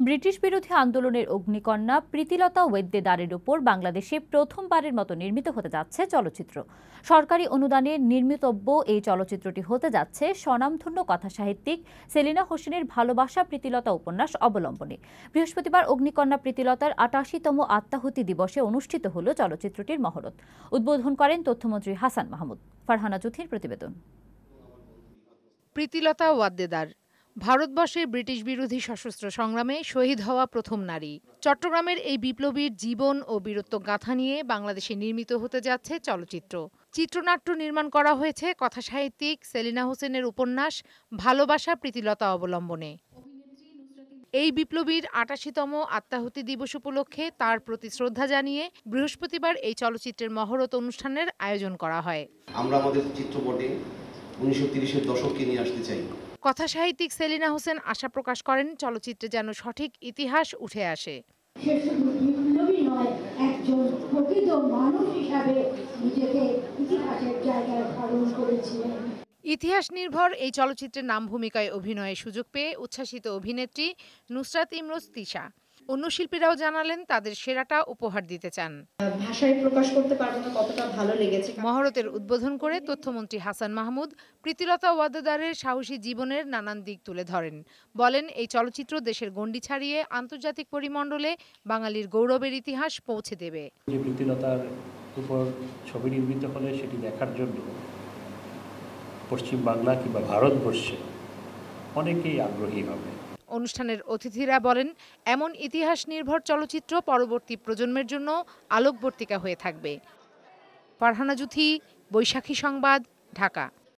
British বিরোধী আন্দোলনের অগ্নিকন্যা প্রীতিলতা ওয়েদ্দেদারের উপর বাংলাদেশে প্রথমবারের মতো নির্মিত হতে যাচ্ছে চলচ্চিত্র। সরকারি অনুদানে নির্মিতব্য এই চলচ্চিত্রটি হতে যাচ্ছে স্বনামধন্য কথাসাহিত্যিক সেলিনা হোসেনের ভালোবাসা প্রীতিলতা উপন্যাস অবলম্বনে। বৃহস্পতিবার অগ্নিকন্যা প্রীতিলতার আটাশিতম আত্মাহুতি দিবসে অনুষ্ঠিত হল চলচ্চিত্রটির মহরত। উদ্বোধন করেন তথ্যমন্ত্রী হাসান মাহমুদ। ফারহানা চুথির প্রতিবেদন। প্রীতিলতা ওয়াদ্দেদার ভারতবর্ষের ব্রিটিশ বিরোধী সশস্ত্র সংগ্রামে শহীদ হওয়া প্রথম নারী। চট্টগ্রামের এই বিপ্লবীর জীবন ও বীরত্ব গাথা নিয়ে বাংলাদেশে নির্মিত হতে যাচ্ছে চলচ্চিত্র। চিত্রনাট্য নির্মাণ করা হয়েছে কথাসাহিত্যিক সেলিনা হোসেনের উপন্যাস ভালোবাসা প্রীতিলতা অবলম্বনে। এই বিপ্লবীর আটাশিতম আত্মাহুতি দিবস উপলক্ষে তার প্রতি শ্রদ্ধা জানিয়ে বৃহস্পতিবার এই চলচ্চিত্রের মহরত অনুষ্ঠানের আয়োজন করা হয়। আমরা আমাদের চিত্রপটে উনিশশো দশককে নিয়ে আসতে চাই। কথাসাহিত্যিক সেলিনা হোসেন আশা প্রকাশ করেন চলচ্চিত্রে যেন সঠিক ইতিহাস উঠে আসে। ইতিহাস নির্ভর এই চলচ্চিত্রের নাম ভূমিকায় অভিনয়ের সুযোগ পেয়ে উচ্ছ্বাসিত অভিনেত্রী নুসরাত ইমরোজ তিশা। অন্য শিল্পীরাও জানালেন তাদের সেরাটা উপহার দিতে চান। ভাষায় প্রকাশ করতে পারব না কতটা ভালো লেগেছে। মহরতের উদ্বোধন করে তথ্যমন্ত্রী হাসান মাহমুদ প্রীতিলতা ওয়াদ্দেদারের সাহসী জীবনের নানান দিক তুলে ধরেন। বলেন এই চলচ্চিত্র দেশের গণ্ডি ছাড়িয়ে আন্তর্জাতিক পরিমণ্ডলে বাঙালির গৌরবের ইতিহাস পৌঁছে দেবে। যে প্রীতিলতার উপর ছবি নির্মিত হলে সেটি দেখার জন্য পশ্চিম বাংলা কিংবা ভারতবর্ষে অনেকেই আগ্রহী হবে। অনুষ্ঠানের অতিথিরা বলেন, এমন ইতিহাস নির্ভর চলচ্চিত্র পরবর্তী প্রজন্মের জন্য আলোকবর্তিকা হয়ে থাকবে। ফারহানা জুথি, বৈশাখী সংবাদ, ঢাকা।